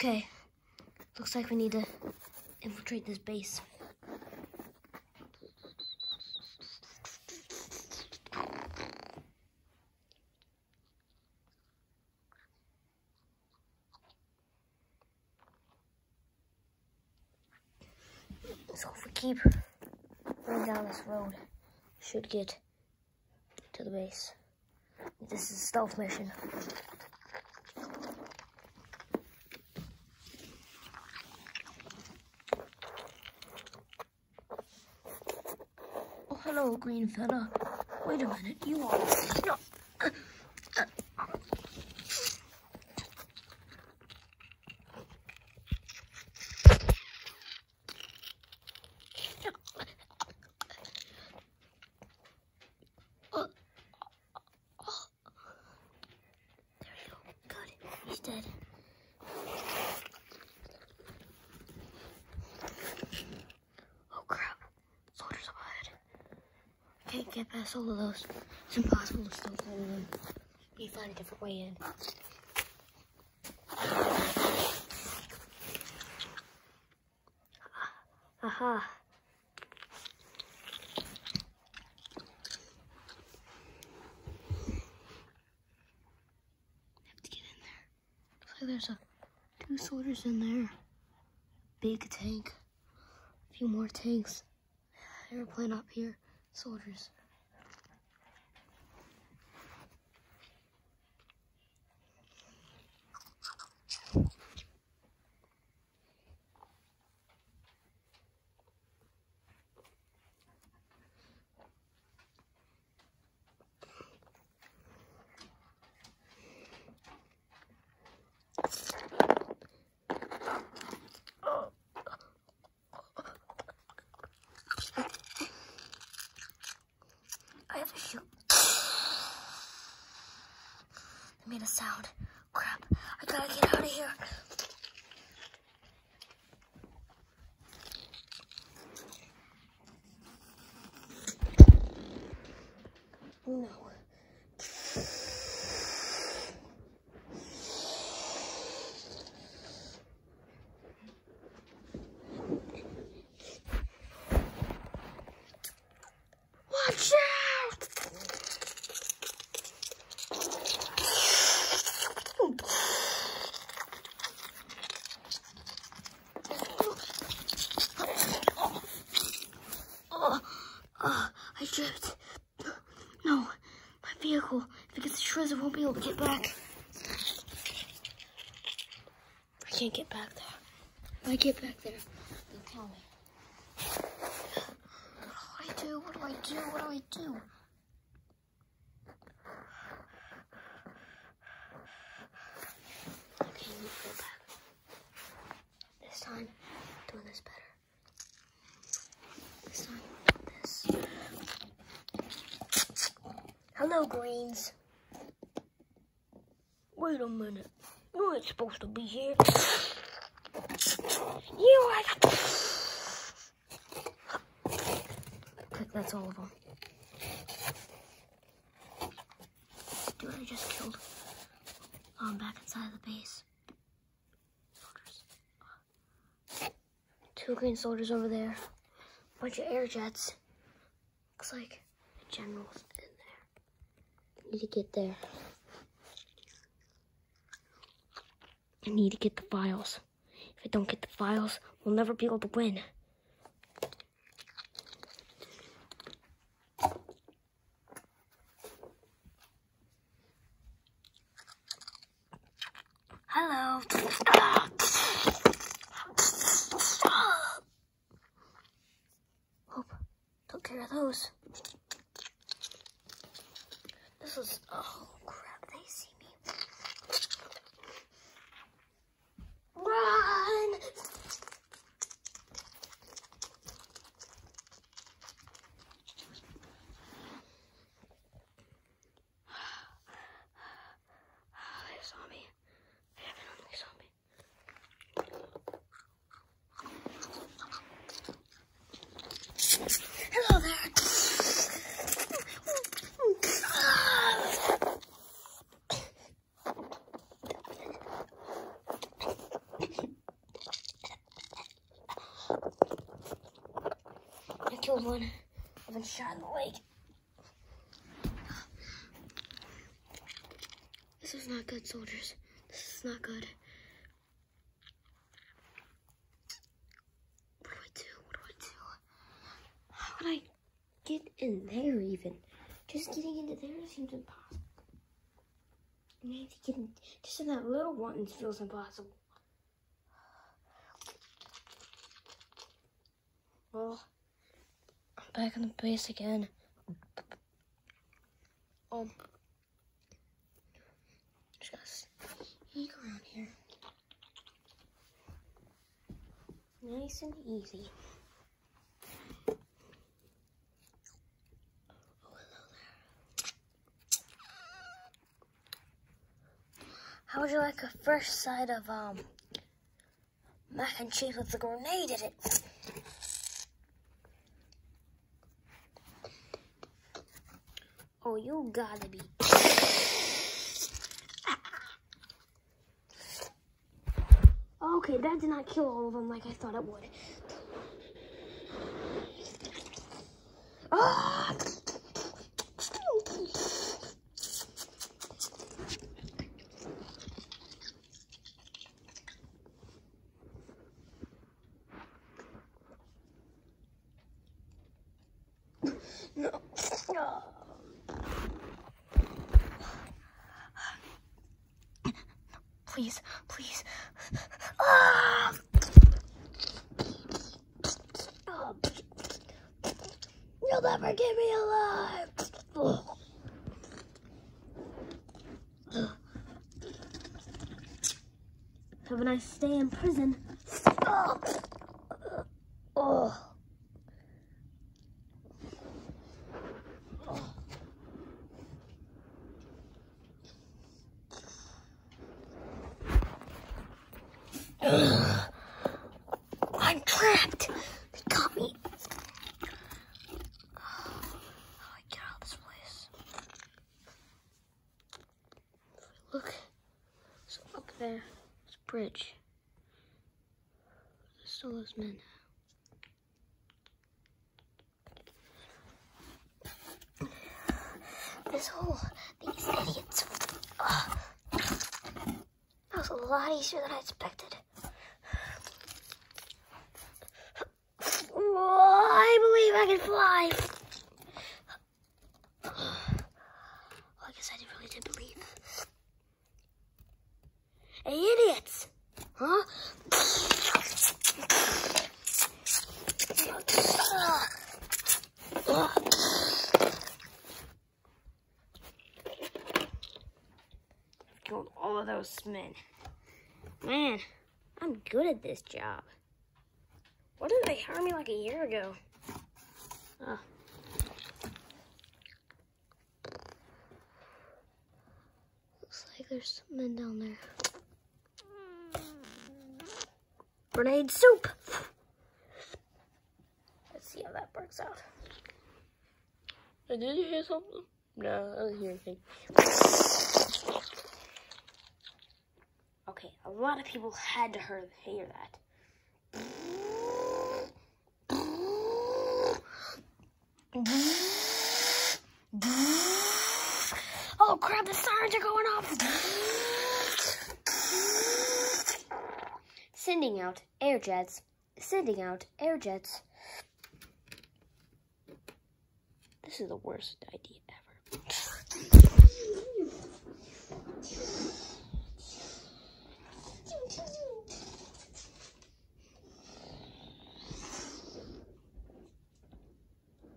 Okay. Looks like we need to infiltrate this base. So if we keep going down this road, should get to the base. This is a stealth mission. Oh, hello, green fella. Wait a minute, you are... No. There we go. Good. He's dead. Oh crap. Soldiers up ahead. Can't get past all of those. It's impossible to steal all of them. We find a different way in. Aha. have to get in there. Looks like there's a two soldiers in there. Big tank. A few more tanks. Airplane up here. Soldiers. Sound. Crap. I gotta get out of here. No. Watch out! Oh, oh, No, my vehicle. If it gets shreds, I won't be able to get back. I can't get back there. If I get back there, they'll tell me. What do I do? What do I do? What do I do? Okay, let me go back. This time, I'm doing this better. This time, Hello, greens. Wait a minute. You ain't supposed to be here. You. Click, that's all of them. Dude, I just killed. Oh, I'm back inside the base. Soldiers. Two green soldiers over there. Bunch of air jets. Looks like a general's. Need to get there. I need to get the files. If I don't get the files, we'll never be able to win. Hello. Hope took care of those. This is oh crap, they see me. Run! They saw me. They definitely saw me. I've been shot in the leg. This is not good, soldiers. This is not good. What do I do? What do I do? How would I get in there even? Just getting into there seems impossible. Maybe getting just in that little one feels impossible. Well, back on the base again. Um, just sneak around here. Nice and easy. Oh, hello there. How would you like a fresh side of um mac and cheese with a grenade in it? You gotta be. Okay, that did not kill all of them like I thought it would. Ah! No. No. Please, please. Ah! You'll never get me alive. Have a nice stay in prison. Oh. Oh. I'm trapped. They got me. How do I get out of this place? Look. So up there, there's a bridge. Men. This whole, these idiots. That was a lot easier than I expected. I believe I can fly. Well, I guess I didn't really did believe. Hey, idiots! Huh? Killed all of those men. Man, I'm good at this job. Why didn't they hire me like a year ago? Oh. Looks like there's some men down there. Grenade soup! Let's see how that works out. Did you hear something? No, I didn't hear anything. Okay, a lot of people had to hear, hear that. Oh crap, the sirens are going off! Sending out air jets. Sending out air jets. This is the worst idea ever.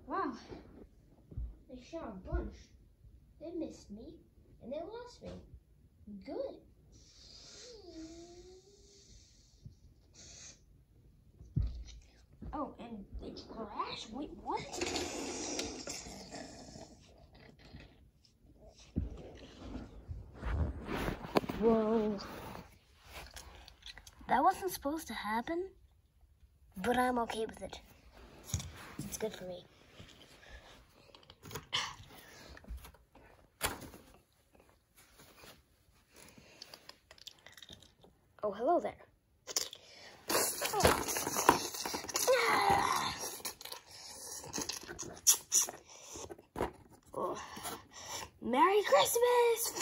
Wow. They shot a bunch. They missed me and they lost me. Good. Oh, and it crashed? Wait, what? Whoa. That wasn't supposed to happen, but I'm okay with it. It's good for me. Oh, hello there. Oh. Merry Christmas!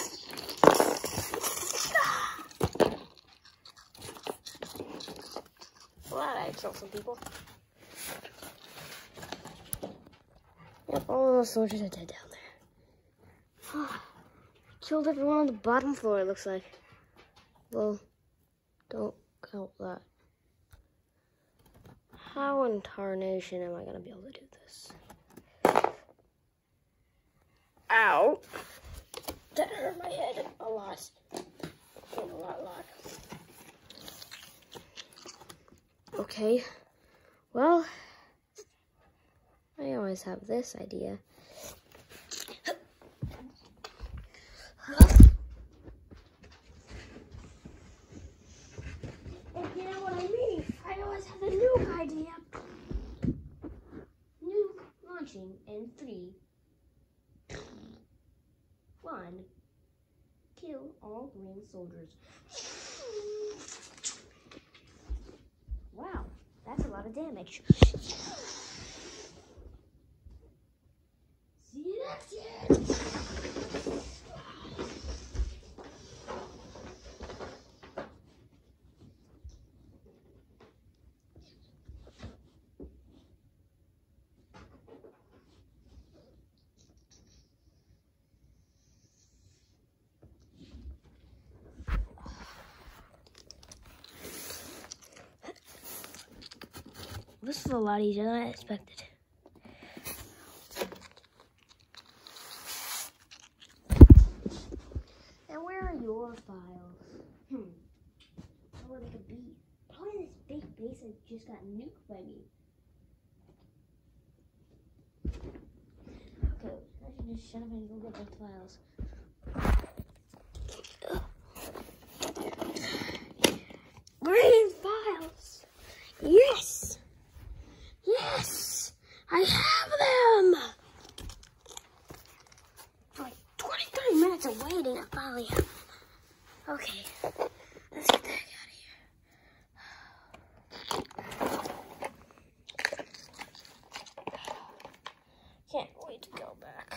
Killed some people. Yep, all those soldiers are dead down there. Killed everyone on the bottom floor, it looks like. Well, don't count that. How in tarnation am I gonna be able to do this? Ow! That hurt my head a lot. A lot, lot. Okay. Well, I always have this idea. If you know what I mean, I always have a nuke idea. Launching in three, one, kill all green soldiers. Wow, that's a lot of damage. See, that's it. This is a lot easier than I expected. And where are your files? Hmm. They could be? Probably this big base that just got nuked by me. Okay, I should just shut up and go get those files. Green files! Yes! I have them! Like 20, 30 minutes of waiting, I finally have them. Okay, let's get the heck out of here. Can't wait to go back.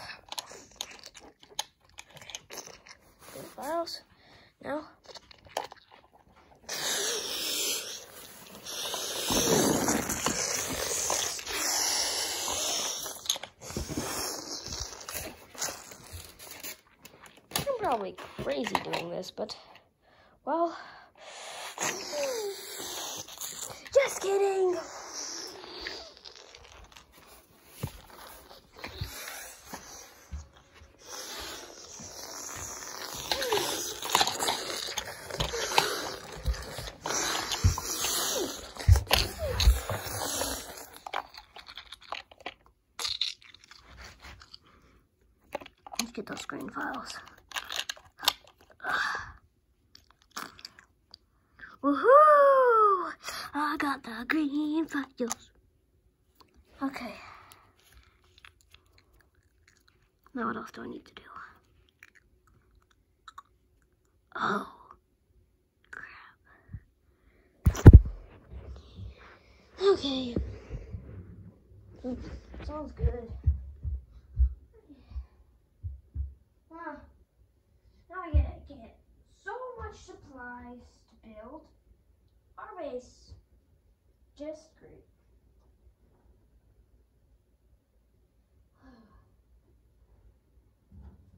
Okay, Green files. Now, I'm probably crazy doing this, but, well, just kidding. Get those screen files. I got the green files. Okay. Now what else do I need to do? Oh. Crap. Okay. Sounds good. Huh. Now I gotta get so much supplies to build our base. Just great.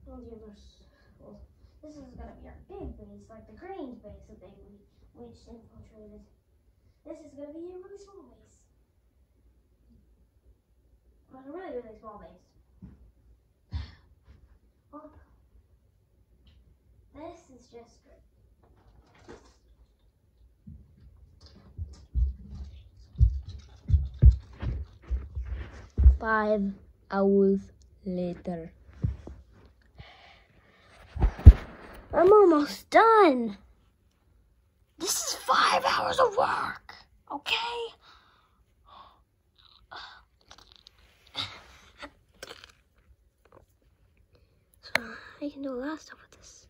Well, the others, well, this is gonna be our big base, like the Cranes base that they just infiltrated. This is gonna be a really small base. But a really, really small base. Well, this is just great. Five hours later. I'm almost done. This is five hours of work, okay? So I can do a lot of stuff with this.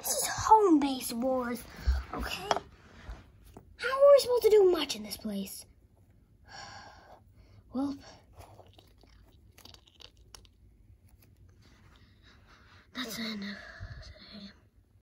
This is home base wars, okay? Supposed to do much in this place?